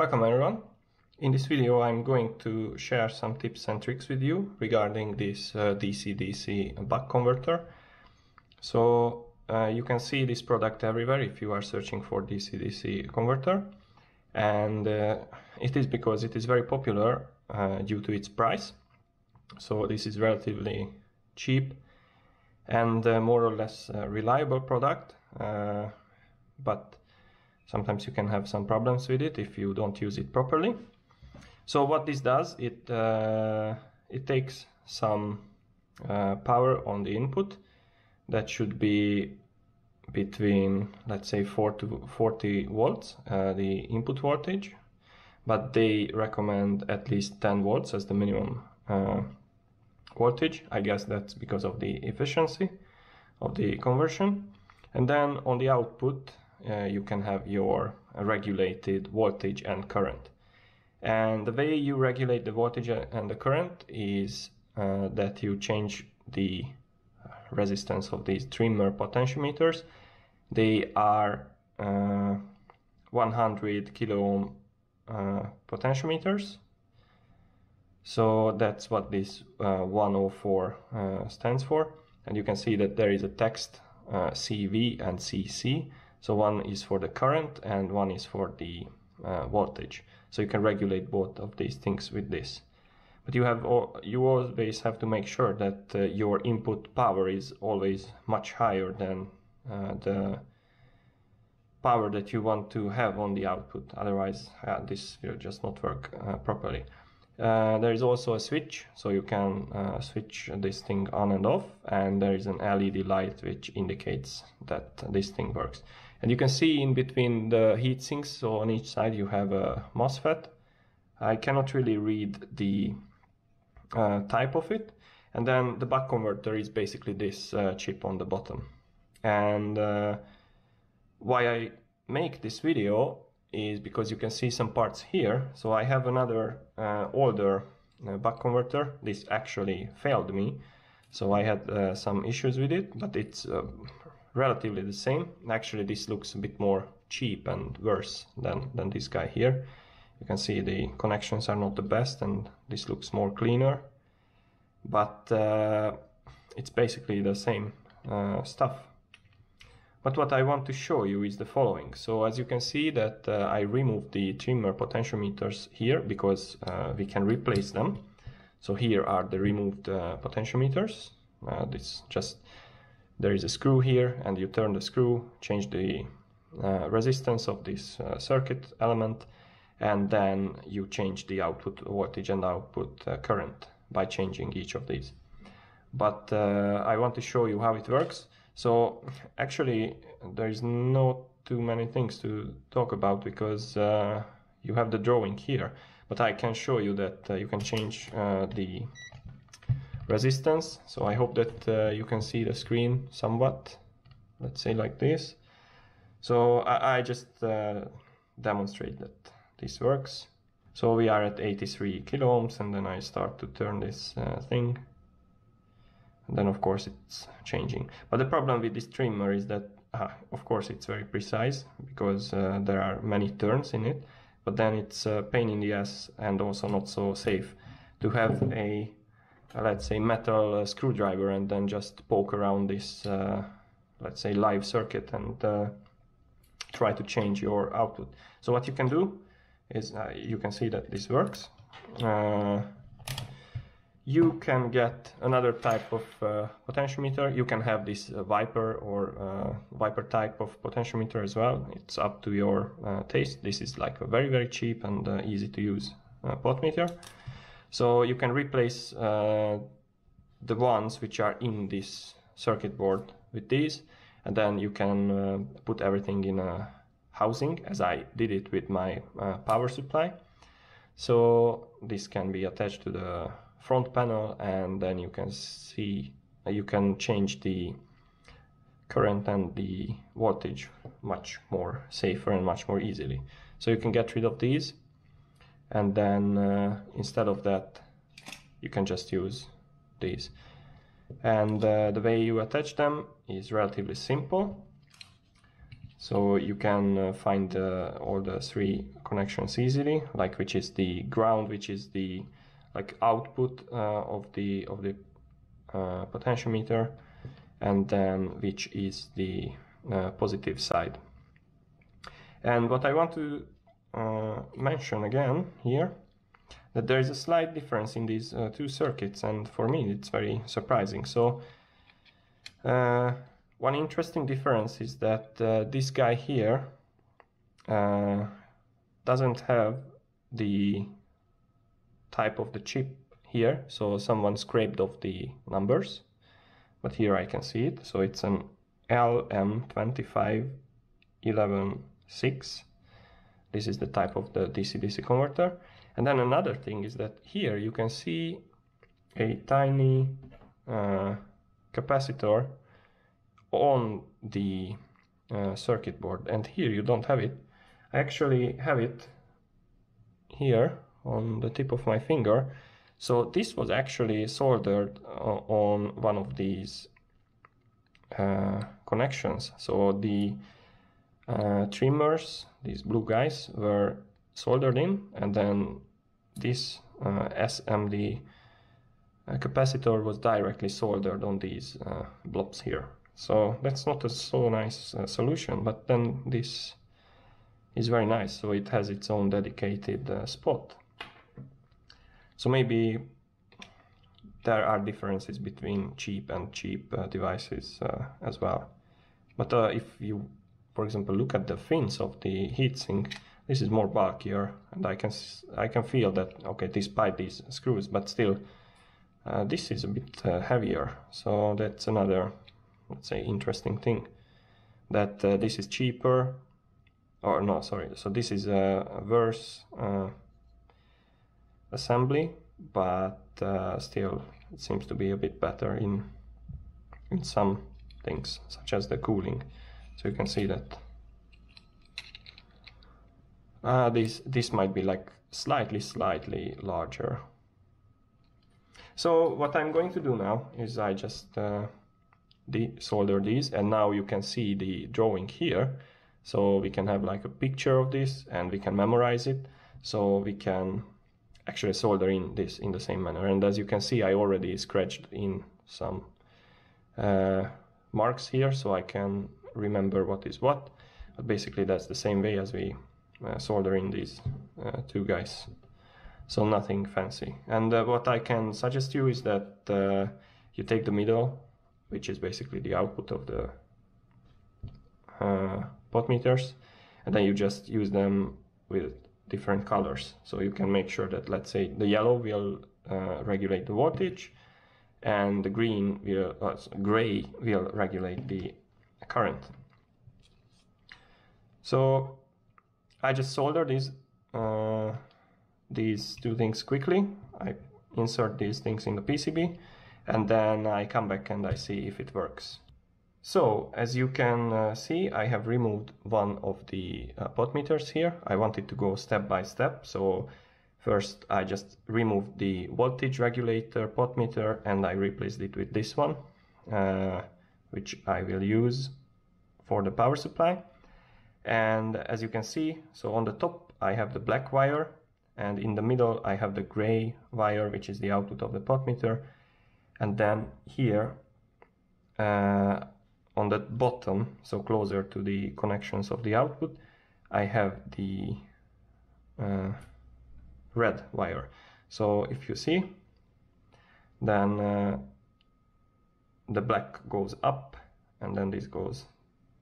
Welcome everyone. In this video I'm going to share some tips and tricks with you regarding this DC-DC uh, buck converter. So uh, you can see this product everywhere if you are searching for DC-DC converter and uh, it is because it is very popular uh, due to its price. So this is relatively cheap and uh, more or less reliable product but sometimes you can have some problems with it if you don't use it properly. So what this does, it, uh, it takes some uh, power on the input that should be between let's say 4 to 40 volts uh, the input voltage but they recommend at least 10 volts as the minimum uh, voltage I guess that's because of the efficiency of the conversion and then on the output uh, you can have your regulated voltage and current. And the way you regulate the voltage and the current is uh, that you change the resistance of these trimmer potentiometers. They are uh, 100 kilo ohm uh, potentiometers. So that's what this uh, 104 uh, stands for. And you can see that there is a text CV and CC so one is for the current and one is for the uh, voltage. So you can regulate both of these things with this. But you have you always have to make sure that uh, your input power is always much higher than uh, the power that you want to have on the output. Otherwise, uh, this will just not work uh, properly. Uh, there is also a switch, so you can uh, switch this thing on and off, and there is an LED light which indicates that this thing works. And you can see in between the heat sinks, so on each side you have a MOSFET. I cannot really read the uh, type of it. And then the buck converter is basically this uh, chip on the bottom. And uh, why I make this video is because you can see some parts here. So I have another uh, older uh, buck converter. This actually failed me. So I had uh, some issues with it, but it's relatively the same. Actually, this looks a bit more cheap and worse than, than this guy here. You can see the connections are not the best and this looks more cleaner. But uh, it's basically the same uh, stuff. But what I want to show you is the following. So as you can see that uh, I removed the trimmer potentiometers here because uh, we can replace them. So here are the removed uh, potentiometers. Uh, this just there is a screw here and you turn the screw, change the uh, resistance of this uh, circuit element and then you change the output voltage and output current by changing each of these. But I want to show you how it works. So actually there is not too many things to talk about because uh, you have the drawing here. But I can show you that uh, you can change the resistance. So I hope that uh, you can see the screen somewhat, let's say like this. So I, I just uh, demonstrate that this works. So we are at 83 kilo ohms and then I start to turn this uh, thing. Then of course it's changing. But the problem with this trimmer is that ah, of course it's very precise because uh, there are many turns in it. But then it's a pain in the ass and also not so safe to have a uh, let's say metal uh, screwdriver and then just poke around this uh, let's say live circuit and try to change your output. So what you can do is you can see that this works you can get another type of uh, potentiometer. You can have this uh, Viper or uh, Viper type of potentiometer as well. It's up to your taste. This is like a very, very cheap and easy to use potmeter. So you can replace uh, the ones which are in this circuit board with these and then you can uh, put everything in a housing as I did it with my uh, power supply. So this can be attached to the front panel and then you can see you can change the current and the voltage much more safer and much more easily. So you can get rid of these and then uh, instead of that you can just use these and uh, the way you attach them is relatively simple So you can uh, find uh, all the three connections easily, like which is the ground, which is the like output uh, of the of the uh, potentiometer, and then which is the uh, positive side. And what I want to uh, mention again here that there is a slight difference in these two circuits, and for me it's very surprising. So. One interesting difference is that uh, this guy here uh, doesn't have the type of the chip here, so someone scraped off the numbers, but here I can see it, so it's an LM25116. This is the type of the DC-DC converter. And then another thing is that here you can see a tiny uh, capacitor on the uh, circuit board. And here you don't have it. I actually have it here on the tip of my finger so this was actually soldered uh, on one of these uh, connections so the uh, trimmers these blue guys were soldered in and then this uh, SMD uh, capacitor was directly soldered on these blobs here so that's not a so nice uh, solution, but then this is very nice. So it has its own dedicated uh, spot. So maybe there are differences between cheap and cheap uh, devices uh, as well. But uh, if you, for example, look at the fins of the heatsink, this is more bulkier, and I can I can feel that okay, despite these screws, but still, uh, this is a bit heavier. So that's another let's say interesting thing that uh, this is cheaper or no sorry so this is a, uh, assembly but uh, still it seems to be a bit better in in some things such as the cooling. So you can see that uh, this this might be like slightly slightly larger. So what I'm going to do now is I just uh, solder these and now you can see the drawing here. So we can have like a picture of this and we can memorize it. So we can actually solder in this in the same manner. And as you can see I already scratched in some uh, marks here so I can remember what is what. But basically that's the same way as we uh, solder in these uh, two guys. So nothing fancy. And uh, what I can suggest you is that uh, you take the middle which is basically the output of the uh, potmeters and then you just use them with different colors. So you can make sure that let's say the yellow will uh, regulate the voltage and the green will uh, gray will regulate the current. So I just solder these uh, these two things quickly. I insert these things in the PCB and then I come back and I see if it works. So as you can uh, see I have removed one of the uh, potmeters here. I wanted to go step by step. So first I just removed the voltage regulator potmeter and I replaced it with this one uh, which I will use for the power supply. And as you can see so on the top I have the black wire and in the middle I have the gray wire which is the output of the potmeter and then here uh, on the bottom so closer to the connections of the output I have the uh, red wire. So if you see then uh, the black goes up and then this goes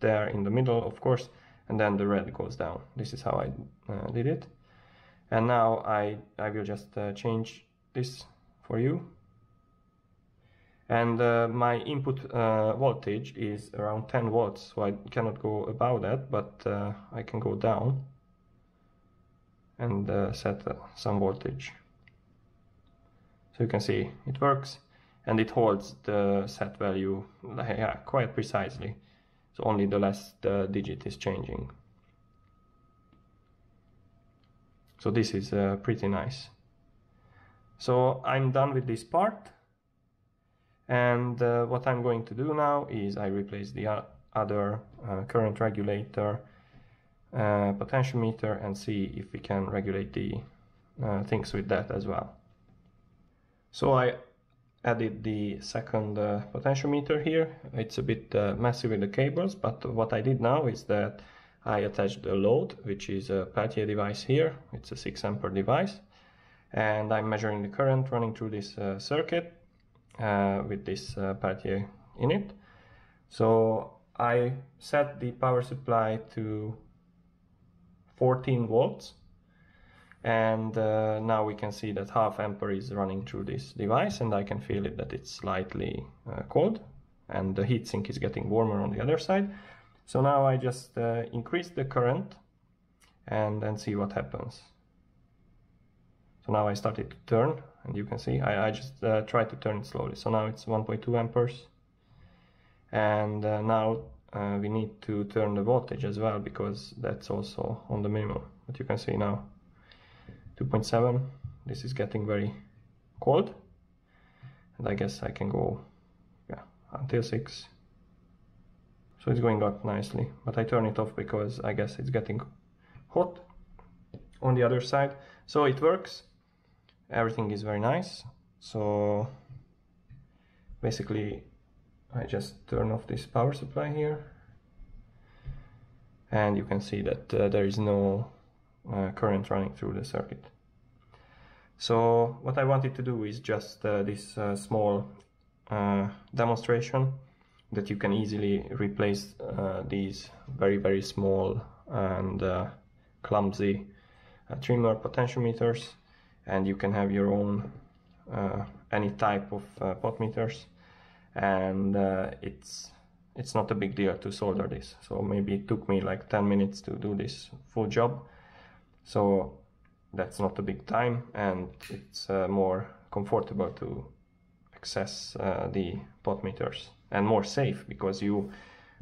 there in the middle of course and then the red goes down. This is how I uh, did it. And now I, I will just uh, change this for you and uh, my input uh, voltage is around 10 volts so I cannot go above that but uh, I can go down and uh, set uh, some voltage. So you can see it works and it holds the set value yeah, quite precisely. So only the last uh, digit is changing. So this is pretty nice. So I'm done with this part and uh, what I'm going to do now is I replace the other uh, current regulator, uh, potentiometer and see if we can regulate the uh, things with that as well. So I added the second uh, potentiometer here. It's a bit uh, messy with the cables, but what I did now is that I attached a load, which is a Peltier device here. It's a 6 ampere device. And I'm measuring the current running through this circuit with this uh, Peltier in it. So I set the power supply to 14 volts. And uh, now we can see that half ampere is running through this device and I can feel it that it's slightly uh, cold and the heatsink is getting warmer on the other side. So now I just uh, increase the current and then see what happens. So now I started to turn and you can see I, I just uh, try to turn it slowly. So now it's 1.2 amperes. And uh, now uh, we need to turn the voltage as well because that's also on the minimum. But you can see now 2.7 this is getting very cold. And I guess I can go yeah until 6 so it's going up nicely. But I turn it off because I guess it's getting hot on the other side. So it works everything is very nice. So basically I just turn off this power supply here. And you can see that uh, there is no uh, current running through the circuit. So what I wanted to do is just uh, this uh, small uh, demonstration that you can easily replace uh, these very very small and clumsy trimmer potentiometers and you can have your own any type of pot meters, and it's it's not a big deal to solder this. So maybe it took me like 10 minutes to do this full job. So that's not a big time and it's uh, more comfortable to access uh, the potmeters and more safe because you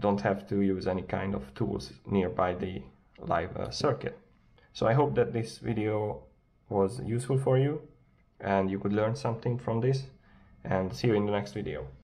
don't have to use any kind of tools nearby the live uh, circuit. So I hope that this video was useful for you and you could learn something from this and see you in the next video